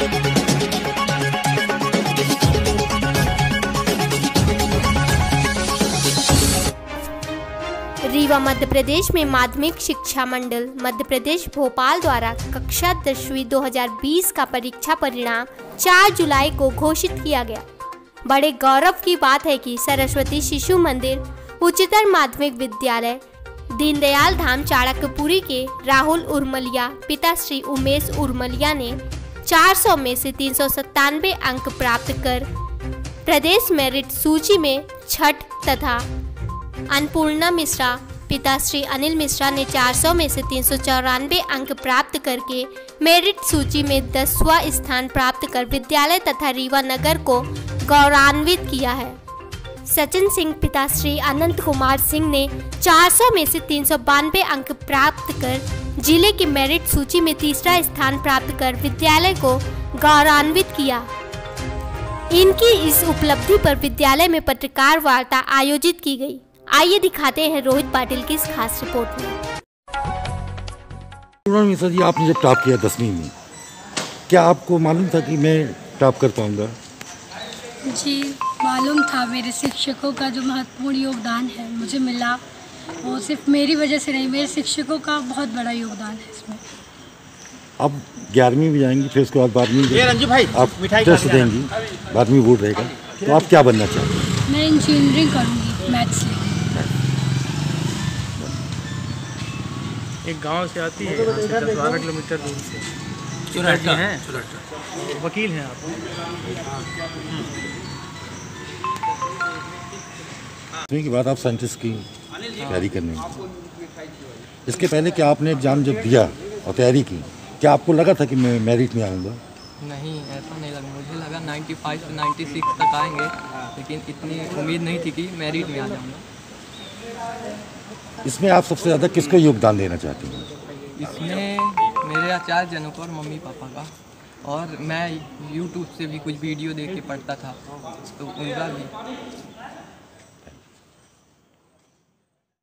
रीवा मध्य प्रदेश में माध्यमिक शिक्षा मंडल मध्य प्रदेश भोपाल द्वारा कक्षा दसवीं 2020 का परीक्षा परिणाम 4 जुलाई को घोषित किया गया। बड़े गौरव की बात है कि सरस्वती शिशु मंदिर, उच्चतर माध्यमिक विद्यालय, दीनदयाल धाम चाणक्यपुरी के राहुल उर्मलिया, पिता श्री उमेश उर्मलिया ने 400 में से तीन सौ सत्तानवे अंक प्राप्त कर प्रदेश मेरिट सूची में छठ तथा अन्नपूर्णा मिश्रा, पिता श्री अनिल मिश्रा ने 400 में से तीन सौ चौरानवे अंक प्राप्त करके मेरिट सूची में दसवां स्थान प्राप्त कर विद्यालय तथा रीवा नगर को गौरवान्वित किया है। सचिन सिंह, पिता श्री अनंत कुमार सिंह ने 400 में से तीन सौ बानवे अंक प्राप्त कर ज़िले की मेरिट सूची में तीसरा स्थान प्राप्त कर विद्यालय को गौरवान्वित किया। इनकी इस उपलब्धि पर विद्यालय में पत्रकार वार्ता आयोजित की गई। आइए दिखाते हैं रोहित पाटिल की इस खास रिपोर्ट में। मिश्रा जी आपने जब टॉप किया दसवीं में क्या आपको मालूम था कि मैं टॉप कर पाऊँगा? जी मालूम था मेरे शिक्षकों का जो महत्वपूर्ण योगदान है मुझे मिला। वो सिर्फ़ मेरी वजह से नहीं मेरे शिक्षकों का बहुत बड़ा योगदान है इसमें। अब ग्यारहवीं में जाएँगी फिर उसके बाद बारहवीं आप टेस्ट देंगी बारहवीं बोर्ड रहेगा। तो आप क्या बनना चाहते हैं? मैं इंजीनियरिंग करूँगी मैथ्स लेंगी एक गाँव से आती है यहाँ से दस बारह किलोमीटर दूर से। चुराटी हैं? वकील हैं आप। के बाद आप साइंटिस्ट की। तैयारी करने इसके पहले क्या आपने एग्ज़ाम जब दिया और तैयारी की क्या आपको लगा था कि मैं मेरिट में आऊँगा? नहीं ऐसा नहीं लगा। मुझे लगा 95 से 96 तक आएँगे लेकिन इतनी उम्मीद नहीं थी कि मेरिट में आ जाऊँगा। इसमें आप सबसे ज़्यादा किसको योगदान देना चाहते हैं? इसमें मेरे आचार्य जनों को और मम्मी पापा का और मैं यूट्यूब से भी कुछ वीडियो देख के पढ़ता था तो उनका भी।